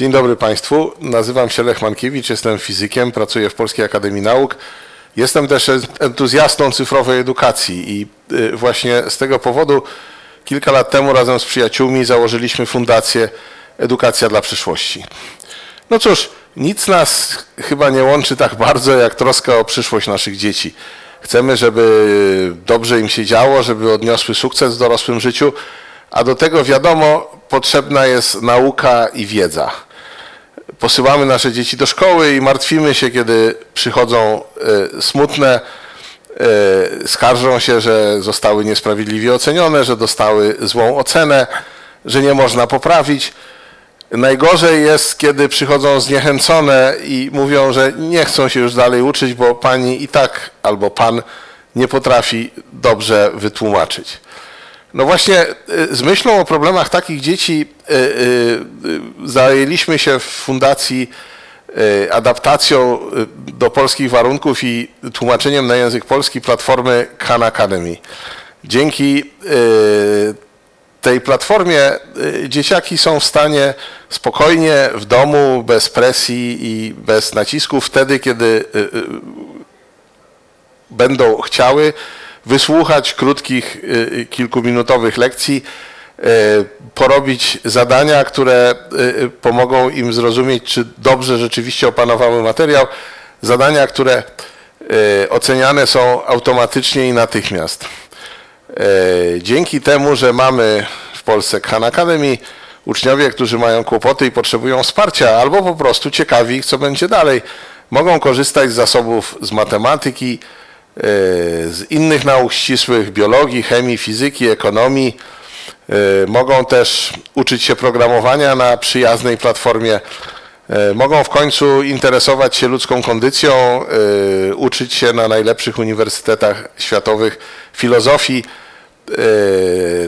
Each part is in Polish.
Dzień dobry Państwu, nazywam się Lech Mankiewicz, jestem fizykiem, pracuję w Polskiej Akademii Nauk. Jestem też entuzjastą cyfrowej edukacji i y, właśnie z tego powodu kilka lat temu razem z przyjaciółmi założyliśmy Fundację Edukacja dla Przyszłości. No cóż, nic nas chyba nie łączy tak bardzo jak troska o przyszłość naszych dzieci. Chcemy, żeby dobrze im się działo, żeby odniosły sukces w dorosłym życiu, a do tego wiadomo, potrzebna jest nauka i wiedza. Posyłamy nasze dzieci do szkoły i martwimy się, kiedy przychodzą y, smutne, y, skarżą się, że zostały niesprawiedliwie ocenione, że dostały złą ocenę, że nie można poprawić. Najgorzej jest, kiedy przychodzą zniechęcone i mówią, że nie chcą się już dalej uczyć, bo pani i tak albo pan nie potrafi dobrze wytłumaczyć. No właśnie y, z myślą o problemach takich dzieci y, y, zajęliśmy się w fundacji adaptacją do polskich warunków i tłumaczeniem na język polski platformy Khan Academy. Dzięki tej platformie dzieciaki są w stanie spokojnie w domu, bez presji i bez nacisku, wtedy kiedy będą chciały, wysłuchać krótkich, y, kilkuminutowych lekcji, y, porobić zadania, które y, pomogą im zrozumieć, czy dobrze rzeczywiście opanowały materiał, zadania, które oceniane są automatycznie i natychmiast. Dzięki temu, że mamy w Polsce Khan Academy, uczniowie, którzy mają kłopoty i potrzebują wsparcia, albo po prostu ciekawi, co będzie dalej, mogą korzystać z zasobów z matematyki, z innych nauk ścisłych, biologii, chemii, fizyki, ekonomii. E, mogą też uczyć się programowania na przyjaznej platformie. E, mogą w końcu interesować się ludzką kondycją, uczyć się na najlepszych uniwersytetach światowych filozofii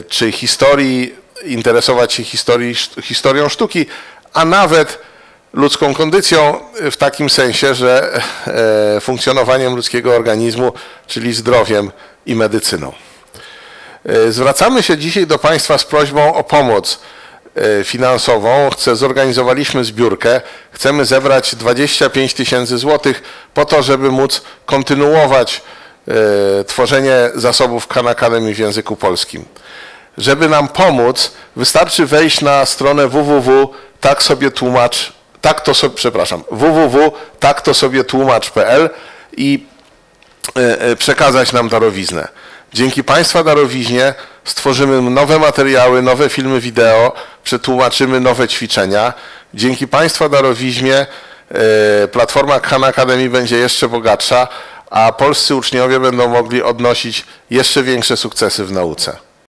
czy historii, interesować się historii, historią sztuki, a nawet ludzką kondycją w takim sensie, że e, funkcjonowaniem ludzkiego organizmu, czyli zdrowiem i medycyną. E, zwracamy się dzisiaj do Państwa z prośbą o pomoc e, finansową. Chcę, zorganizowaliśmy zbiórkę. Chcemy zebrać 25 tysięcy złotych po to, żeby móc kontynuować tworzenie zasobów Khan Academy w języku polskim. Żeby nam pomóc, wystarczy wejść na stronę www tak sobie tłumacz tak to sobie, przepraszam, www.taktosobietłumacz.pl i e, e, przekazać nam darowiznę. Dzięki Państwa darowiźnie stworzymy nowe materiały, nowe filmy wideo, przetłumaczymy nowe ćwiczenia. Dzięki Państwa darowiźnie e, platforma Khan Academy będzie jeszcze bogatsza, a polscy uczniowie będą mogli odnosić jeszcze większe sukcesy w nauce.